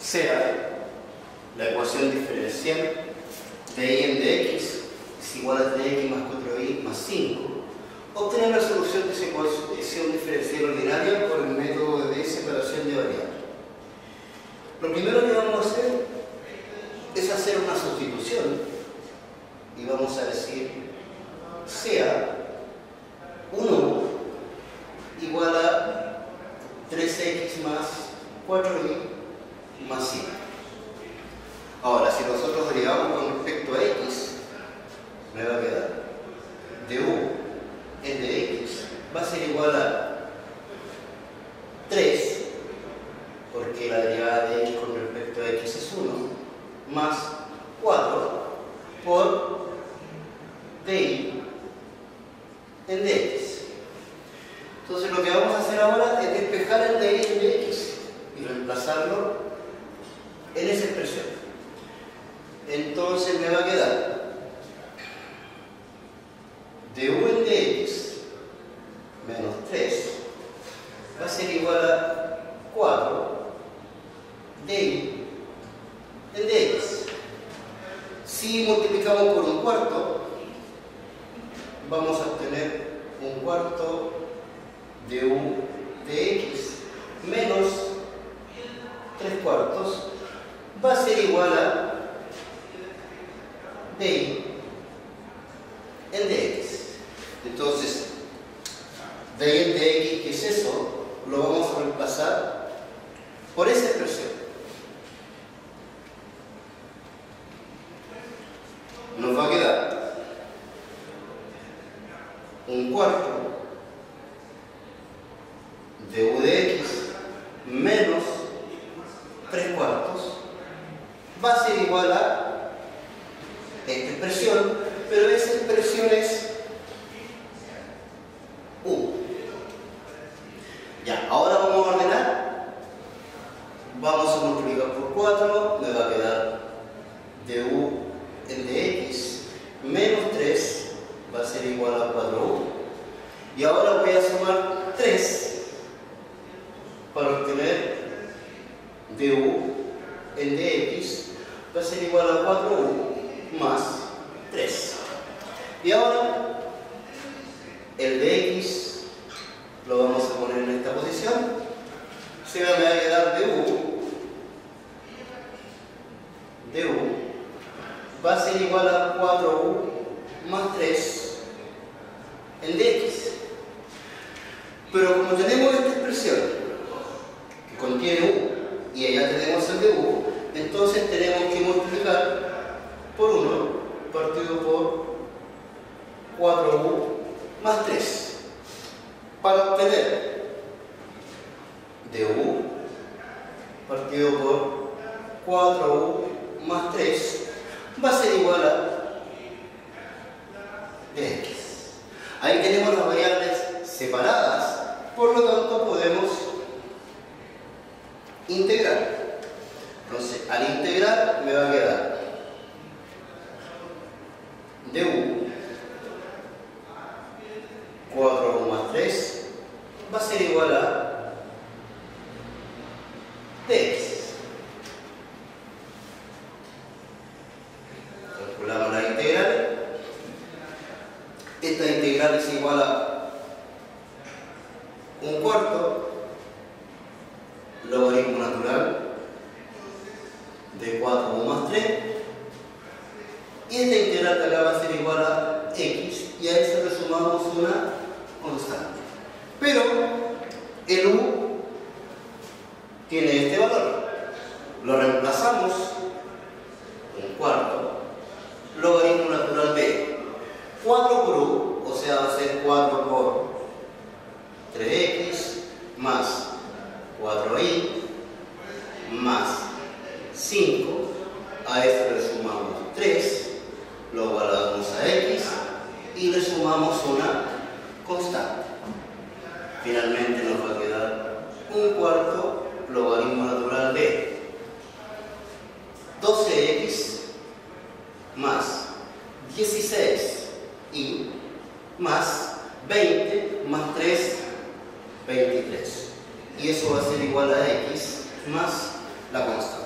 sea la ecuación diferencial de y en dx es igual a dx más 4y más 5, obtener la solución de esa ecuación diferencial ordinaria por el método de separación de variables. Lo primero que vamos a hacer es hacer una sustitución y vamos a decir sea 1 igual a 3x más 4y más 5. Ahora, si nosotros derivamos con respecto a x, me va a quedar du en de x va a ser igual a 3, porque la derivada de x con respecto a x es 1, más 4 por di en dx. Entonces lo que vamos a hacer ahora es despejar el di en dx y reemplazarlo en esa expresión. Entonces me va a quedar de u en dx menos 3 va a ser igual a 4 de en dx. Si multiplicamos por un cuarto, vamos a obtener un cuarto de u de x menos 3 cuartos va a ser igual a d en dx. Entonces, d en dx, ¿qué es eso? Lo vamos a reemplazar por esa expresión. Nos va a quedar un cuarto de u de x menos 3 cuartos va a ser igual a esta expresión, pero esa expresión es u. Ya, ahora vamos a ordenar. Vamos a multiplicar por 4, me va a quedar du en dx menos 3 va a ser igual a 4u. Y ahora voy a sumar 3 para obtener du en dx va a ser igual a 4u más 3. Y ahora el dx lo vamos a poner en esta posición. Se me va a quedar du du va a ser igual a 4u más 3 en dx. Pero como tenemos esta expresión que contiene u y allá tenemos el de u, entonces tenemos que multiplicar por 1 partido por 4u más 3 para obtener du partido por 4u más 3 va a ser igual a dx. Ahí tenemos las variables separadas, por lo tanto podemos integrar. Al integrar me va a quedar du 4 más 3 va a ser igual a dx. Calculamos la integral. Esta integral es igual a un cuarto logaritmo natural de 4 más 3 y esta integral de acá va a ser igual a x y a eso le sumamos una constante. Pero el u tiene este valor. Lo reemplazamos un cuarto logaritmo natural de 4 por u o sea va a ser 4 por 3x más 4i más 5, a esto le sumamos 3, lo igualamos a x y le sumamos una constante. Finalmente nos va a quedar un cuarto logaritmo natural de 12x más 16y más 20 más 3, 23 y eso va a ser igual a x más la constante.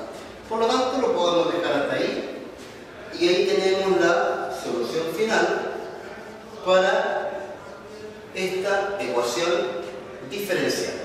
Por lo tanto, lo podemos dejar hasta ahí y ahí tenemos la solución final para esta ecuación diferencial.